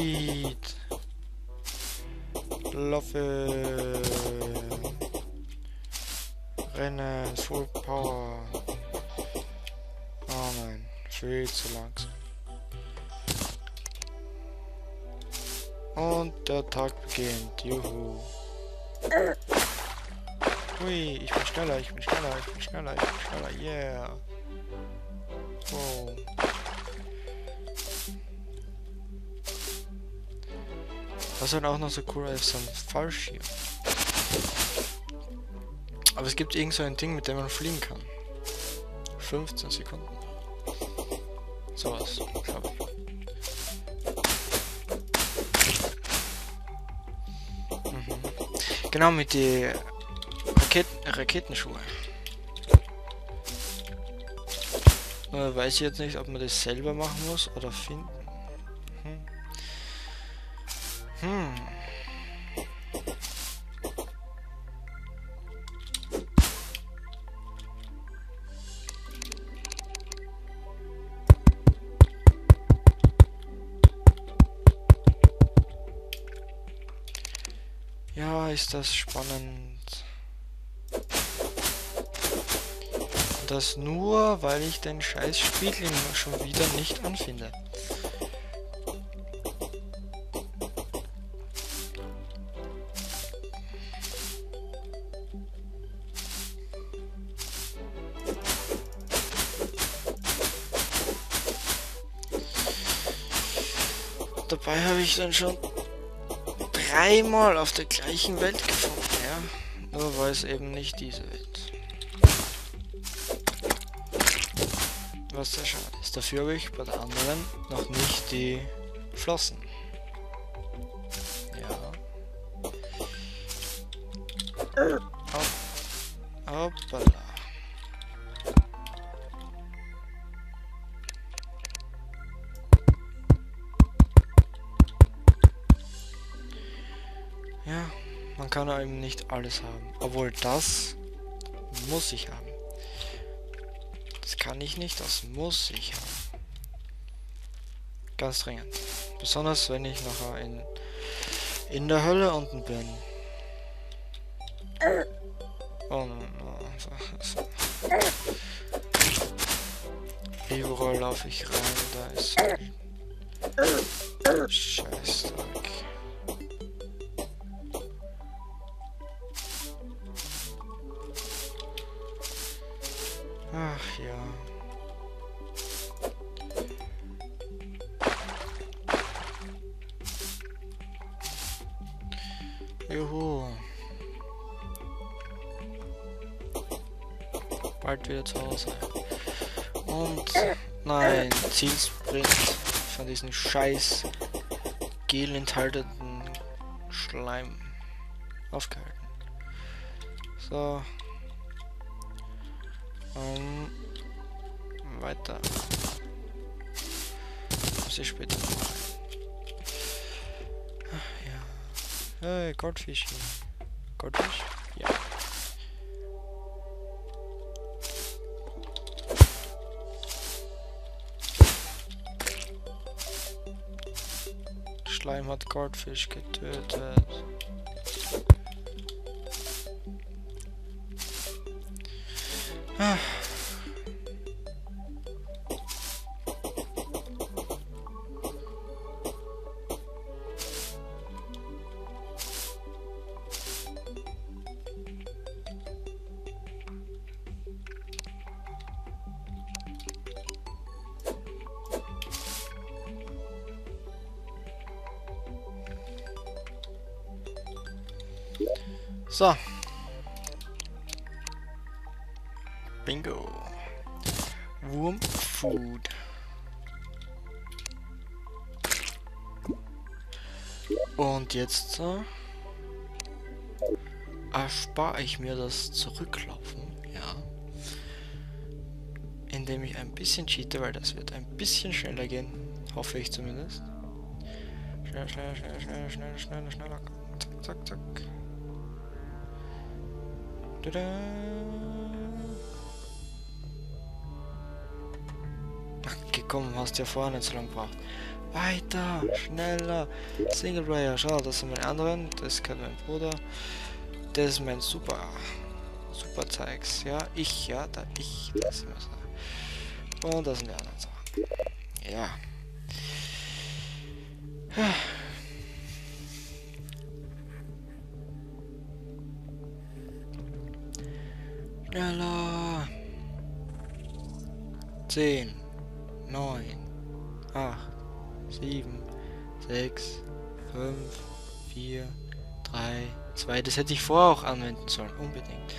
Speed. Laufe. Rennen. Full Power. Oh nein. Viel zu langsam. Und der Tag beginnt. Juhu. Hui, ich bin schneller, ich bin schneller, ich bin schneller, ich bin schneller. Yeah. Wow. Was halt auch noch so cool ist, so ein Fallschirm. Aber es gibt irgend so ein Ding, mit dem man fliegen kann. 15 Sekunden. Sowas, glaube ich. Mhm. Genau, mit den Raketen Raketenschuhe. Äh, weiß ich jetzt nicht, ob man das selber machen muss oder finden. Hm. Ja, ist das spannend. das nur, weil ich den scheiß Spiegel schon wieder nicht anfinde. Ich dann schon dreimal auf der gleichen Welt gefunden, ja. Nur weil es eben nicht diese Welt. was sehr schade ist. Dafür habe ich bei der anderen noch nicht die Flossen. Ja. Hopp. Hoppala. Kann eben nicht alles haben. Obwohl das muss ich haben kann ich nicht, das muss ich haben. Ganz dringend. Besonders wenn ich nachher in, in der Hölle unten bin. Oh, no, no. So. Überall laufe ich rein, da ist... Scheißdreck. Ja. Juhu. Bald wieder zu Hause. Und nein, Zielsprint von diesen scheiß Gel enthaltenen Schleim aufgehalten. So, weiter. Muss ich später machen. Ach, ja. Hey, Goldfisch. Goldfisch? Ja. Schleim hat Goldfisch getötet. Ah. So. Bingo. Wurm Food. Und jetzt äh, erspare ich mir das Zurücklaufen, ja. Indem ich ein bisschen cheate, weil das wird ein bisschen schneller gehen. Hoffe ich zumindest. Schneller, schneller, schneller, schneller, schneller, schneller, schneller. Zack, zack, zack. Komm, hast ja nicht so lange gebraucht. Weiter, schneller. Singleplayer, schau, das sind meine anderen. Das kann mein Bruder. Das ist mein Super. Super Zeugs. Ja, ich, ja, da ich. Das immer so. Und das sind die anderen Sachen. Ja. Schneller. 10, 9, 8, 7, 6, 5, 4, 3, 2. Das hätte ich vorher auch anwenden sollen. Unbedingt.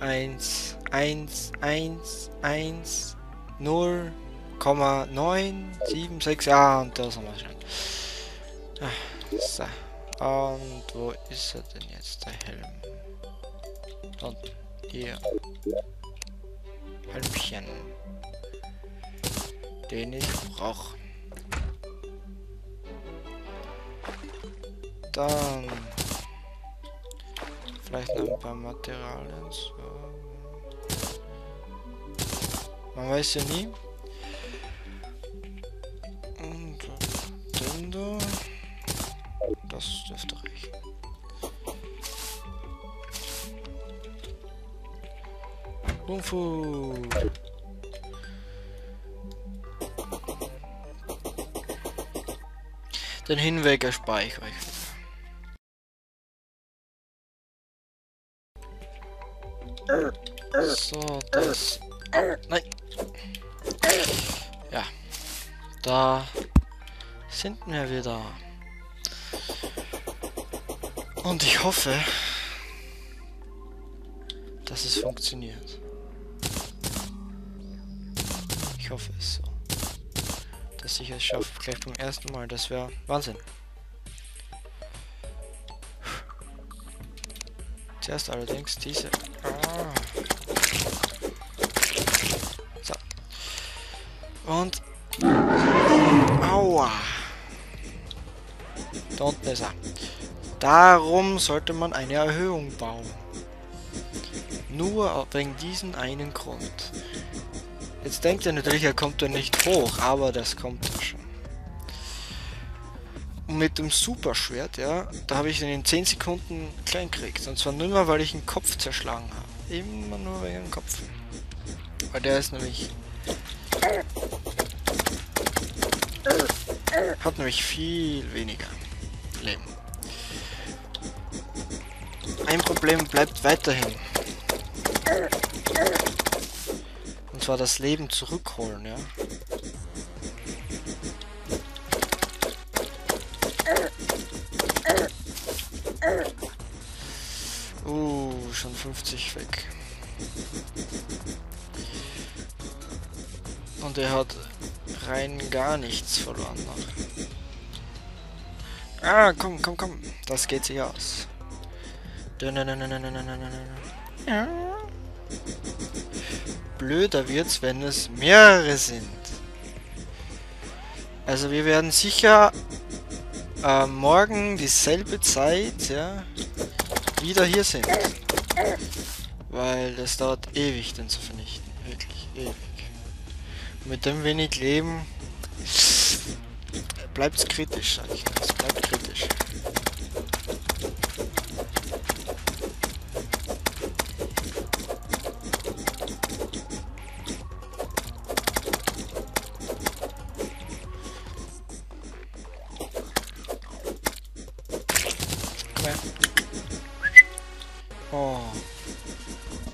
1, 1, 1, 1, 0, 9, 7, 6. Ja, und das haben wir schon. Ah, so. Und wo ist er denn jetzt, der Helm? Dort. Hier. Helmchen. Den ich brauche. Dann vielleicht noch ein paar Materialien. So. Man weiß ja nie. Und den da. Das dürfte reichen. Unfug. Den Hinweg erspare ich euch. So, das... Nein! Ja. Da sind wir wieder. Und ich hoffe, dass es funktioniert. Hoffe es. Dass ich es schaffe, gleich beim ersten Mal. Das wäre Wahnsinn. Zuerst allerdings diese... Ah. So. Und... Aua! Da unten ist er. Darum sollte man eine Erhöhung bauen. Nur wegen diesem einen Grund. Jetzt denkt er natürlich, er kommt da nicht hoch, aber das kommt ja schon. Und mit dem Superschwert, ja, da habe ich ihn in 10 Sekunden klein gekriegt. Und zwar nur mal, weil ich den Kopf zerschlagen habe. Immer nur wegen dem Kopf. Weil der ist nämlich... Hat nämlich viel weniger Leben. Ein Problem bleibt weiterhin zwar das Leben zurückholen, ja. Uh, schon 50 weg. Und er hat rein gar nichts verloren noch. Ah, komm, komm, komm. Das geht sich aus. Ja blöder wird's, wenn es mehrere sind. Also wir werden sicher äh, morgen dieselbe Zeit, ja, wieder hier sind. Weil das dauert ewig, den zu vernichten. Wirklich ewig. Mit dem wenig Leben bleibt's kritisch, sag ich. Es bleibt kritisch.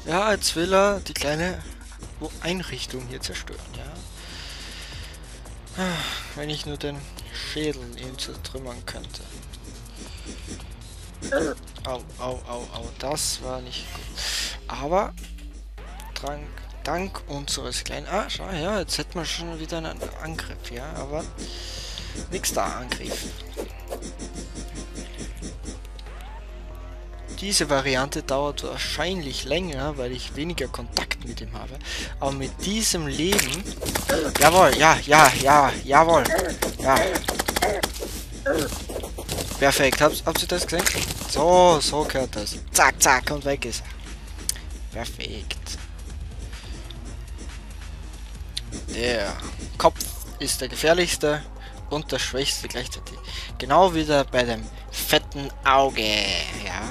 Ja, jetzt will er die kleine Einrichtung hier zerstören, ja. Ah, wenn ich nur den Schädel ihm zertrümmern könnte. Au, au, au, au, das war nicht gut. Aber, dank, dank unseres kleinen... Ah, schau, ja, jetzt hätten wir schon wieder einen Angriff, ja, aber nichts da, Angriff. Diese Variante dauert wahrscheinlich länger, weil ich weniger Kontakt mit ihm habe. Aber mit diesem Leben... Jawohl, ja, ja, ja, jawohl. Ja. Perfekt, habt, habt ihr das gesehen? So, so gehört das. Zack, zack und weg ist er. Perfekt. Der Kopf ist der gefährlichste und der Schwächste gleichzeitig. Genau wieder bei dem fetten Auge, ja.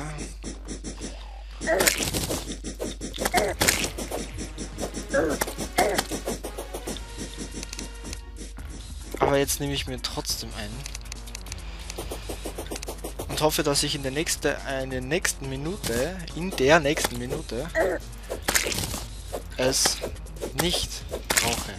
Aber jetzt nehme ich mir trotzdem einen. Und hoffe, dass ich in der, nächste, äh, in der nächsten Minute, in der nächsten Minute, es nicht brauche.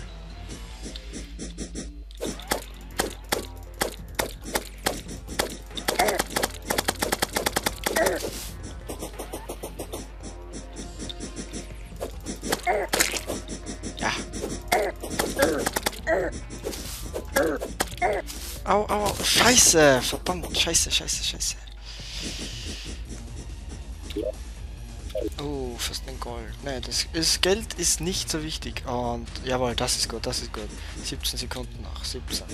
Scheiße. Verdammt. Scheiße, scheiße, scheiße. Oh, fast ein Gold. Nee, das ist, Geld ist nicht so wichtig. Und jawohl, das ist gut, das ist gut. 17 Sekunden noch. 17.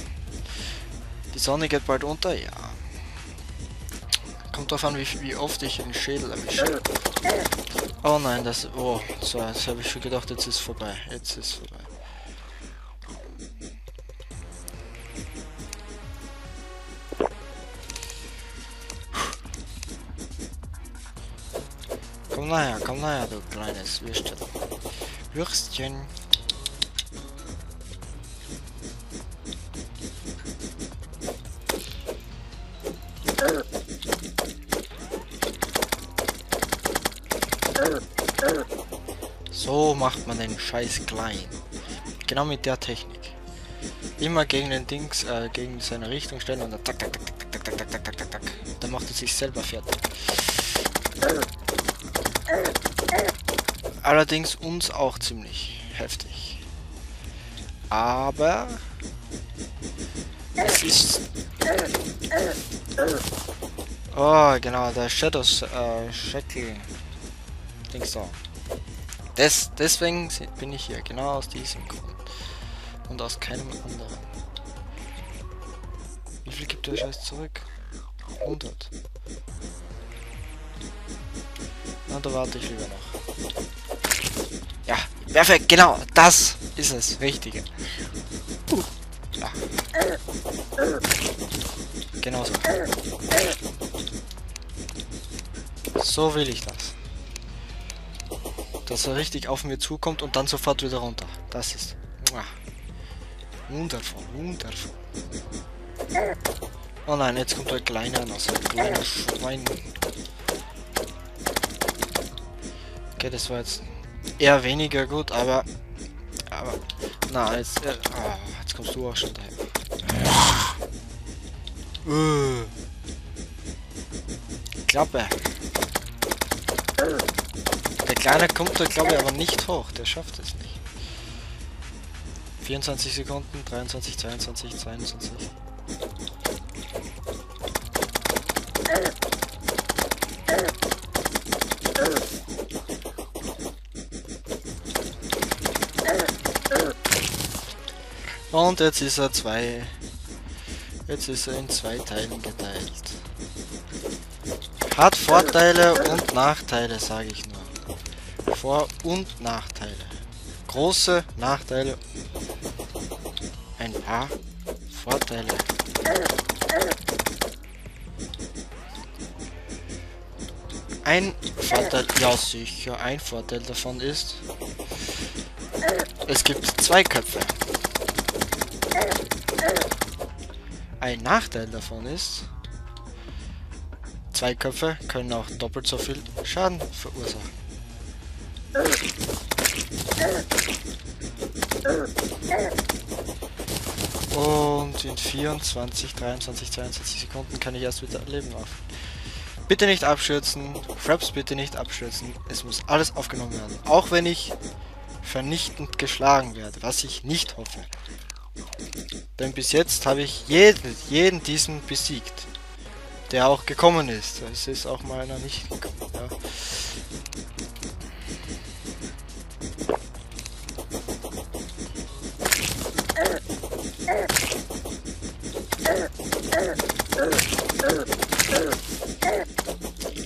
Die Sonne geht bald unter, ja. Kommt drauf an, wie, wie oft ich den Schädel erwische. Oh nein, das... Oh, so, jetzt habe ich schon gedacht, jetzt ist vorbei. Jetzt ist vorbei. Komm nachher, komm nachher, du kleines Würstchen. Würstchen. So macht man den Scheiß klein. Genau mit der Technik. Immer gegen den Dings, äh, gegen seine Richtung stellen und dann tak tak tak tak tak tak tak tak tak tak. Dann macht er sich selber fertig. Allerdings uns auch ziemlich heftig. Aber es ist Oh, genau, der Shadows äh, Shackle Dings da. Des, deswegen bin ich hier, genau aus diesem Grund. Und aus keinem anderen. Wie viel gibt der Scheiß zurück? 100. Na, da warte ich lieber noch. Perfekt, genau, das ist es, Richtige. Ja. Genau so. So will ich das. Dass er richtig auf mir zukommt und dann sofort wieder runter. Das ist... Wundervoll, wundervoll. Oh nein, jetzt kommt ein kleiner, also ein kleiner Schwein. Okay, das war jetzt eher weniger gut, aber... Aber... Na, jetzt... Äh, oh, jetzt kommst du auch schon daher. Uh. Klappe. Der Kleine kommt da, glaube ich, aber nicht hoch. Der schafft es nicht. 24 Sekunden, 23, 22, 22. Und jetzt ist er zwei. Jetzt ist er in zwei Teilen geteilt. Hat Vorteile und Nachteile, sage ich nur. Vor- und Nachteile. Große Nachteile. Ein paar Vorteile. Ein Vorteil, ja sicher, ein Vorteil davon ist, es gibt zwei Köpfe. Ein Nachteil davon ist, zwei Köpfe können auch doppelt so viel Schaden verursachen. Und in 24, 23, 22 Sekunden kann ich erst wieder Leben auf. Bitte nicht abstürzen, Fraps bitte nicht abstürzen. Es muss alles aufgenommen werden. Auch wenn ich vernichtend geschlagen werde, was ich nicht hoffe. Denn bis jetzt habe ich jeden, jeden diesen besiegt. Der auch gekommen ist. Es ist auch mal einer nicht gekommen. Ja.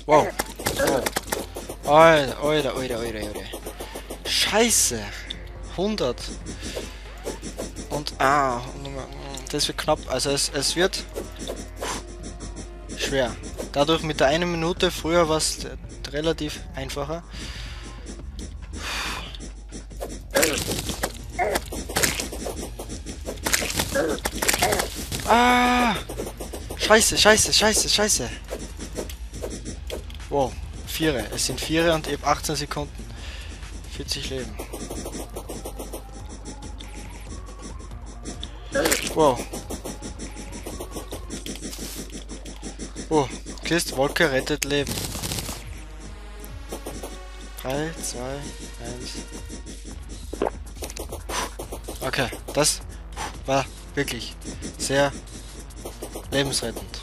Wow. Alter, Alter, Alter, Alter, Alter. Scheiße. 100. Und, ah, das wird knapp. Also es, es wird schwer. Dadurch mit der einen Minute früher war es relativ einfacher. Ah! Scheiße, scheiße, scheiße, scheiße. Wow, Viere. Es sind Viere und ich habe 18 Sekunden. 40 Leben. Wow. Oh, Christ Wolke rettet Leben. 3, 2, 1. Okay, das war wirklich sehr lebensrettend.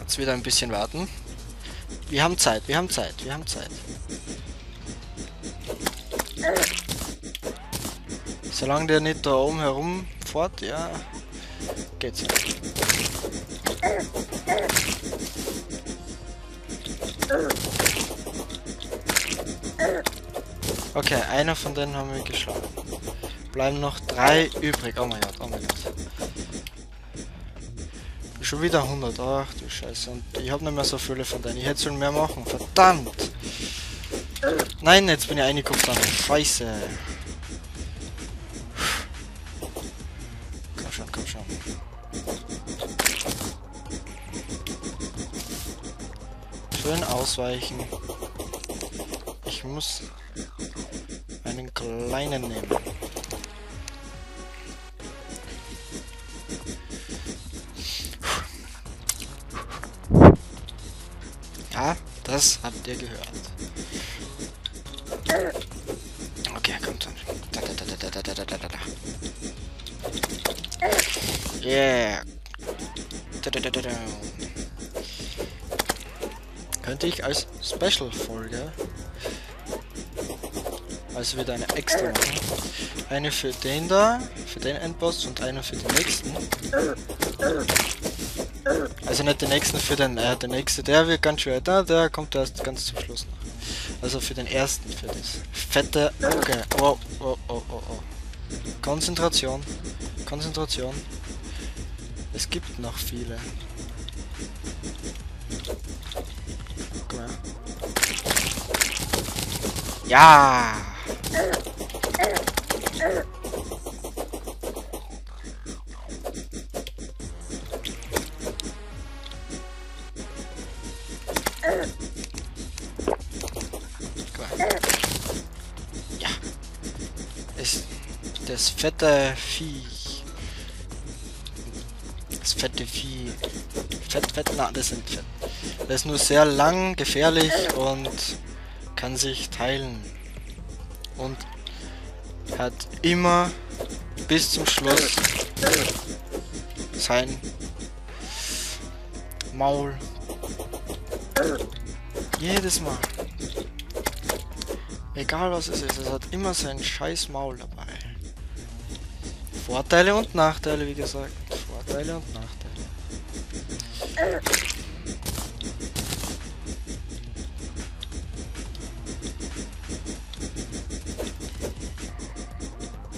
Jetzt wieder ein bisschen warten. Wir haben Zeit, wir haben Zeit, wir haben Zeit. Solange der nicht da oben herum fährt, ja, geht's. Okay, einer von denen haben wir geschlagen. Bleiben noch drei übrig. Oh mein Gott, oh mein Gott. Schon wieder 100. Ach du Scheiße. Und ich habe nicht mehr so viele von denen. Ich hätte schon mehr machen. Verdammt. Nein, jetzt bin ich eingekupft an. Scheiße. ausweichen. Ich muss einen kleinen nehmen. Ja, das habt ihr gehört. Okay, kommt schon. Da, da, da, da, da, da, Yeah. Da, da, da, da, da. Ich als Special-Folge also wieder eine extra machen. Eine für den da, für den Endboss und eine für den nächsten. Also nicht den nächsten für den, äh, der nächste, der wird ganz schwer. Da, der kommt erst ganz zum Schluss noch. Also für den ersten, für das fette, okay, oh, oh, oh, oh, oh. Konzentration, Konzentration. Es gibt noch viele. Ja! Ja. Ist das fette Vieh. Das fette Vieh. Fett, fett, na, das sind fett. Das ist nur sehr lang, gefährlich und kann sich teilen. Und hat immer bis zum Schluss sein Maul. Jedes Mal. Egal was es ist, es hat immer sein scheiß Maul dabei. Vorteile und Nachteile, wie gesagt. Vorteile und Nachteile.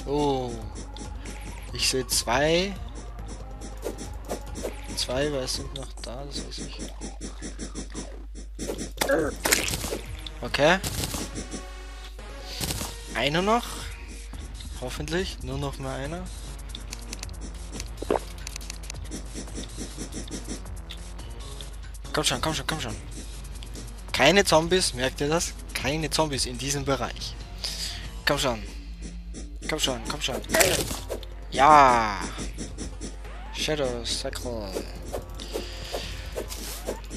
Oh. Ich sehe zwei. Zwei, weil es sind noch da, das weiß ich. Okay. Einer noch. Hoffentlich. Nur noch mal einer. Komm schon, komm schon, komm schon. Keine Zombies, merkt ihr das? Keine Zombies in diesem Bereich. Komm schon. Komm schon, komm schon. Ja. Shadow Circle.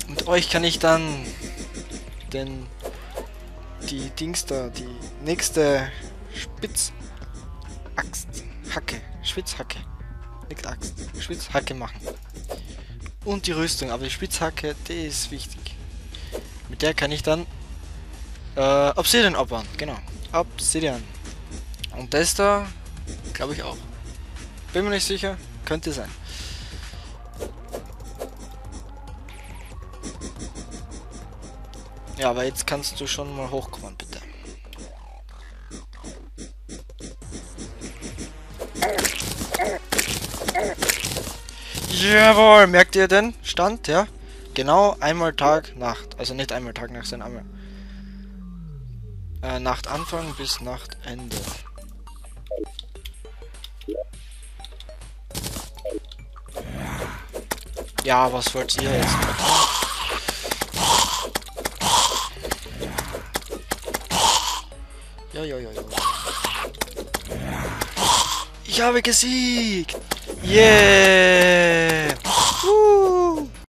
Und euch kann ich dann denn die Dings da, die nächste Spitzaxt, Hacke, Spitzhacke, nicht Axt, Spitzhacke machen. Und die Rüstung, aber die Spitzhacke, die ist wichtig. Mit der kann ich dann äh, Obsidian abbauen, genau. Obsidian. Und das da, glaube ich auch. Bin mir nicht sicher, könnte sein. Ja, aber jetzt kannst du schon mal hochkommen, bitte. Jawohl, merkt ihr den Stand, ja? Genau einmal Tag, Nacht. Also nicht einmal Tag, Nacht, sondern einmal. Äh, Nachtanfang bis Nachtende. Ja, was wollt ihr jetzt? Ja, ja, ja, ja. Ich habe gesiegt! Yeah! Uh.